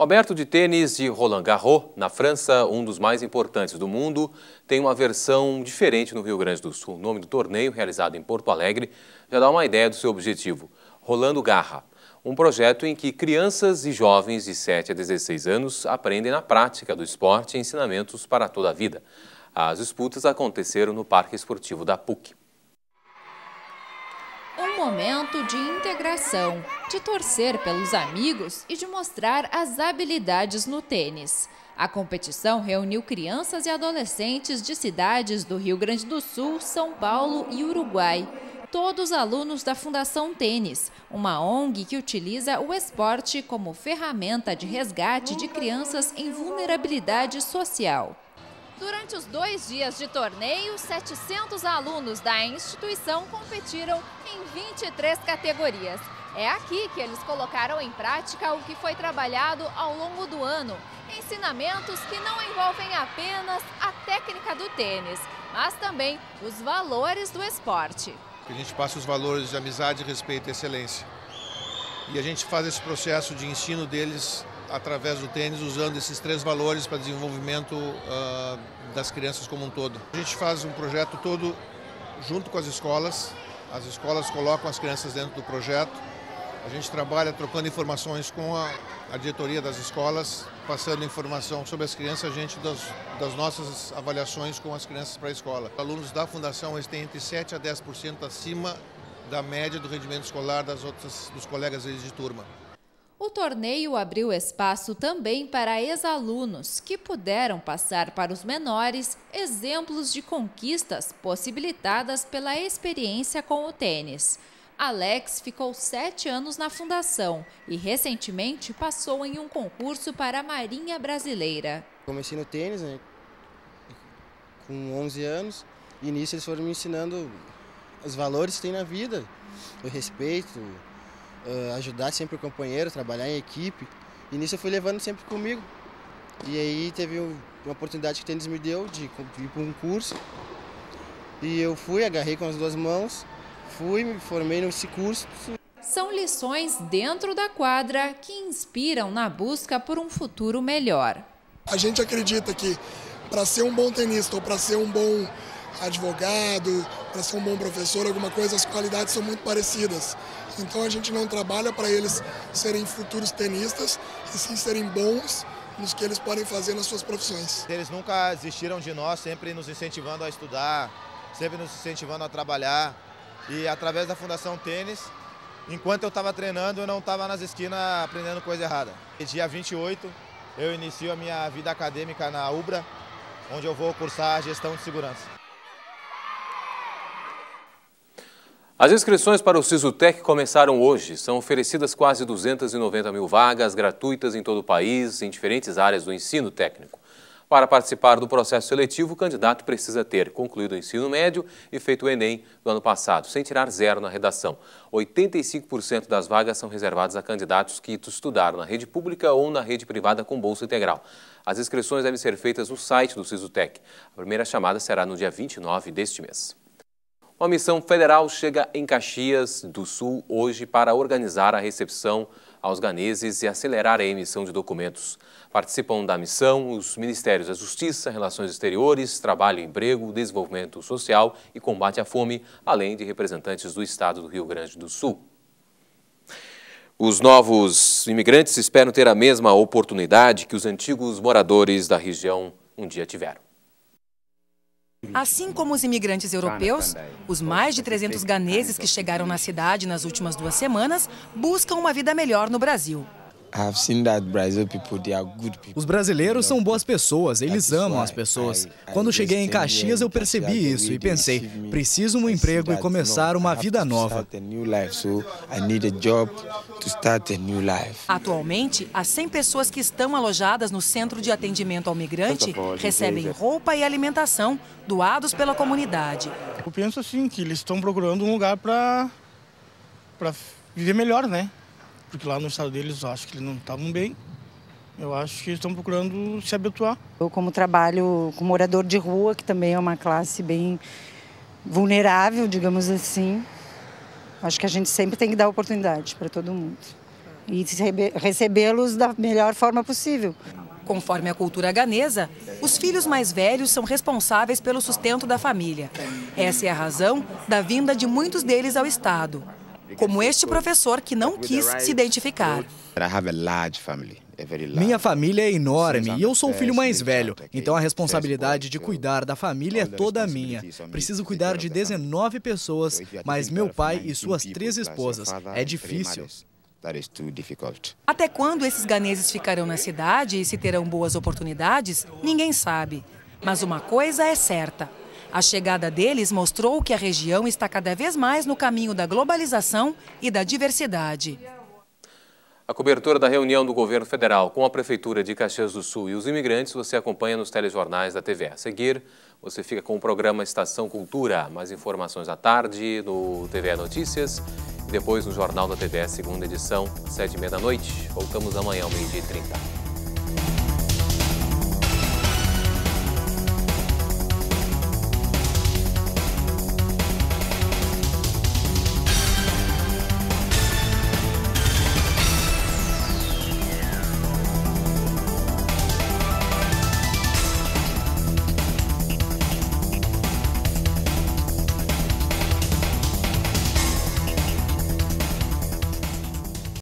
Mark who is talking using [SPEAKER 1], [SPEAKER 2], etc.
[SPEAKER 1] O de tênis de Roland Garros, na França, um dos mais importantes do mundo, tem uma versão diferente no Rio Grande do Sul. O nome do torneio, realizado em Porto Alegre, já dá uma ideia do seu objetivo. Rolando Garra, um projeto em que crianças e jovens de 7 a 16 anos aprendem na prática do esporte ensinamentos para toda a vida. As disputas aconteceram no Parque Esportivo da PUC
[SPEAKER 2] momento de integração, de torcer pelos amigos e de mostrar as habilidades no tênis. A competição reuniu crianças e adolescentes de cidades do Rio Grande do Sul, São Paulo e Uruguai. Todos alunos da Fundação Tênis, uma ONG que utiliza o esporte como ferramenta de resgate de crianças em vulnerabilidade social. Durante os dois dias de torneio, 700 alunos da instituição competiram em 23 categorias. É aqui que eles colocaram em prática o que foi trabalhado ao longo do ano. Ensinamentos que não envolvem apenas a técnica do tênis, mas também os valores do esporte.
[SPEAKER 3] A gente passa os valores de amizade, respeito e excelência. E a gente faz esse processo de ensino deles através do tênis, usando esses três valores para desenvolvimento uh, das crianças como um todo. A gente faz um projeto todo junto com as escolas, as escolas colocam as crianças dentro do projeto, a gente trabalha trocando informações com a, a diretoria das escolas, passando informação sobre as crianças, a gente das, das nossas avaliações com as crianças para a escola. Alunos da Fundação eles têm entre 7 a 10% acima da média do rendimento escolar das outras, dos colegas deles de turma.
[SPEAKER 2] O torneio abriu espaço também para ex-alunos que puderam passar para os menores exemplos de conquistas possibilitadas pela experiência com o tênis. Alex ficou sete anos na fundação e recentemente passou em um concurso para a Marinha Brasileira.
[SPEAKER 4] Comecei no tênis né, com 11 anos e nisso eles foram me ensinando os valores que tem na vida, o respeito, uh, ajudar sempre o companheiro, trabalhar em equipe. E nisso eu fui levando sempre comigo. E aí teve uma oportunidade que o tênis me deu de ir para um curso. E eu fui, agarrei com as duas mãos, fui, me formei nesse curso.
[SPEAKER 2] São lições dentro da quadra que inspiram na busca por um futuro melhor.
[SPEAKER 5] A gente acredita que para ser um bom tenista ou para ser um bom advogado, para ser um bom professor, alguma coisa, as qualidades são muito parecidas. Então a gente não trabalha para eles serem futuros tenistas, e sim serem bons nos que eles podem fazer nas suas profissões.
[SPEAKER 6] Eles nunca desistiram de nós, sempre nos incentivando a estudar, sempre nos incentivando a trabalhar. E através da Fundação Tênis, enquanto eu estava treinando, eu não estava nas esquinas aprendendo coisa errada. E dia 28, eu inicio a minha vida acadêmica na UBRA, onde eu vou cursar gestão de segurança.
[SPEAKER 1] As inscrições para o Sisutec começaram hoje. São oferecidas quase 290 mil vagas gratuitas em todo o país, em diferentes áreas do ensino técnico. Para participar do processo seletivo, o candidato precisa ter concluído o ensino médio e feito o Enem no ano passado, sem tirar zero na redação. 85% das vagas são reservadas a candidatos que estudaram na rede pública ou na rede privada com bolsa integral. As inscrições devem ser feitas no site do Sisutec. A primeira chamada será no dia 29 deste mês. Uma missão federal chega em Caxias do Sul hoje para organizar a recepção aos ganeses e acelerar a emissão de documentos. Participam da missão os Ministérios da Justiça, Relações Exteriores, Trabalho e Emprego, Desenvolvimento Social e Combate à Fome, além de representantes do Estado do Rio Grande do Sul. Os novos imigrantes esperam ter a mesma oportunidade que os antigos moradores da região um dia tiveram.
[SPEAKER 7] Assim como os imigrantes europeus, os mais de 300 ganeses que chegaram na cidade nas últimas duas semanas buscam uma vida melhor no Brasil.
[SPEAKER 8] Os brasileiros são boas pessoas, eles amam as pessoas. Quando cheguei em Caxias, eu percebi isso e pensei: preciso um emprego e começar uma vida nova.
[SPEAKER 7] Atualmente, as 100 pessoas que estão alojadas no Centro de Atendimento ao Migrante recebem roupa e alimentação doados pela comunidade.
[SPEAKER 9] Eu penso assim que eles estão procurando um lugar para viver melhor, né? Porque lá no estado deles eu acho que eles não estavam bem. Eu acho que estão procurando se habituar.
[SPEAKER 10] Eu, como trabalho com morador de rua, que também é uma classe bem vulnerável, digamos assim, acho que a gente sempre tem que dar oportunidade para todo mundo. e recebê-los da melhor forma possível.
[SPEAKER 7] Conforme a cultura ganesa, os filhos mais velhos são responsáveis pelo sustento da família. Essa é a razão da vinda de muitos deles ao Estado. Como este professor que não quis se identificar.
[SPEAKER 8] Minha família é enorme e eu sou o filho mais velho, então a responsabilidade de cuidar da família é toda minha. Preciso cuidar de 19 pessoas, mas meu pai e suas três esposas. É difícil.
[SPEAKER 7] Até quando esses ganeses ficarão na cidade e se terão boas oportunidades, ninguém sabe. Mas uma coisa é certa: a chegada deles mostrou que a região está cada vez mais no caminho da globalização e da diversidade.
[SPEAKER 1] A cobertura da reunião do governo federal com a Prefeitura de Caxias do Sul e os imigrantes você acompanha nos telejornais da TV. A seguir, você fica com o programa Estação Cultura. Mais informações à tarde no TV Notícias e depois no Jornal da TV, segunda edição, sete e meia da noite. Voltamos amanhã ao meio-dia e trinta.